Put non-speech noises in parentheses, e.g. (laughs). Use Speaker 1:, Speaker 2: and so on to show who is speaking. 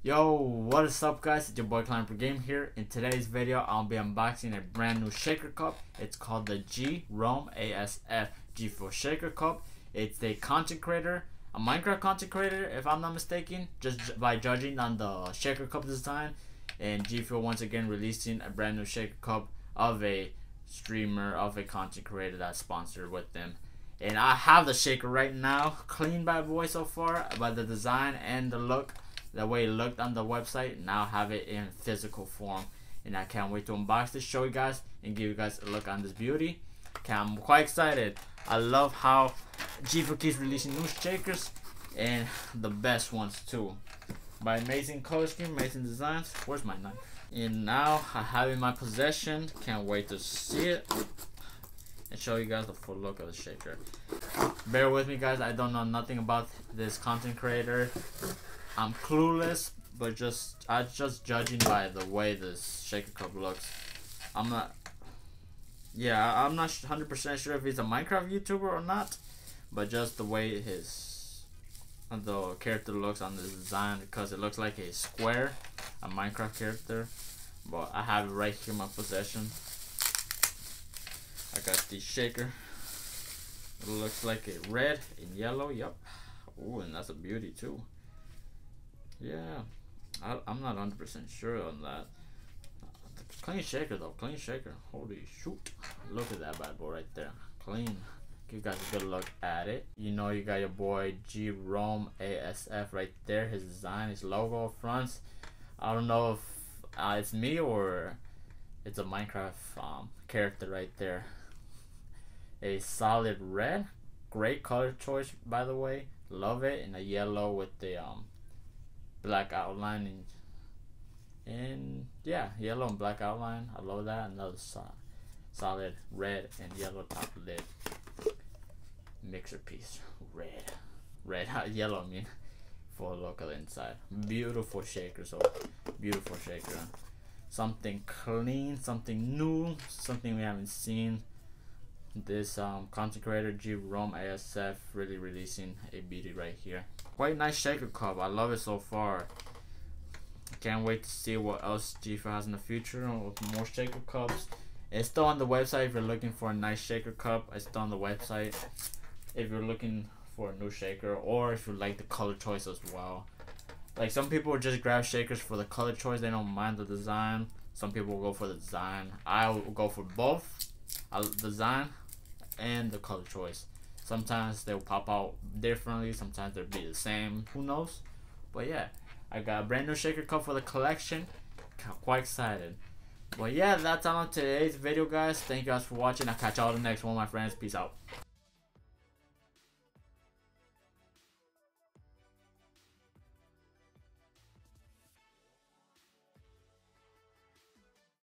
Speaker 1: Yo, what is up guys? It's your boy Climber Game here. In today's video, I'll be unboxing a brand new shaker cup. It's called the Jerome ASF G FUEL Shaker Cup. It's a content creator, a Minecraft content creator if I'm not mistaken, just by judging on the shaker cup design. And G FUEL once again releasing a brand new shaker cup of a streamer, of a content creator that's sponsored with them. And I have the shaker right now, clean by boy so far, by the design and the look the way it looked on the website now have it in physical form. And I can't wait to unbox this show you guys and give you guys a look on this beauty. Okay, I'm quite excited. I love how G FUEL keeps releasing new shakers and the best ones too. By amazing color scheme amazing designs. Where's my knife? And now I have in my possession. Can't wait to see it and show you guys the full look of the shaker. Bear with me guys. I don't know nothing about this content creator I'm clueless, but just I just judging by the way this shaker cup looks. I'm not. Yeah, I'm not 100% sure if he's a Minecraft YouTuber or not, but just the way his the character looks on the design because it looks like a square, a Minecraft character. But I have it right here in my possession. I got the shaker. It looks like a red and yellow. Yep. Ooh, and that's a beauty too. Yeah, I, am not 100% sure on that. Clean shaker though, clean shaker. Holy shoot. Look at that bad boy right there. Clean. You guys a good look at it. You know you got your boy Jerome ASF right there. His design, his logo fronts. I don't know if uh, it's me or it's a Minecraft um, character right there. A solid red. Great color choice by the way. Love it. And a yellow with the um black outline and, and yeah, yellow and black outline. I love that. Another solid, solid red and yellow top lid mixer piece. Red, red, (laughs) yellow. I mean, for local inside. Beautiful shaker. So beautiful shaker. Something clean, something new, something we haven't seen this um, content creator G ASF really releasing a beauty right here. Quite nice shaker cup. I love it so far. Can't wait to see what else G FUEL has in the future with more shaker cups. It's still on the website if you're looking for a nice shaker cup. It's still on the website if you're looking for a new shaker or if you like the color choice as well. Like some people just grab shakers for the color choice. They don't mind the design. Some people will go for the design. I will go for both. I design and the color choice. Sometimes they'll pop out differently, sometimes they'll be the same. Who knows? But yeah, I got a brand new shaker cup for the collection. Quite excited. But yeah, that's all on today's video, guys. Thank you guys for watching. I'll catch y'all in the next one, my friends. Peace out.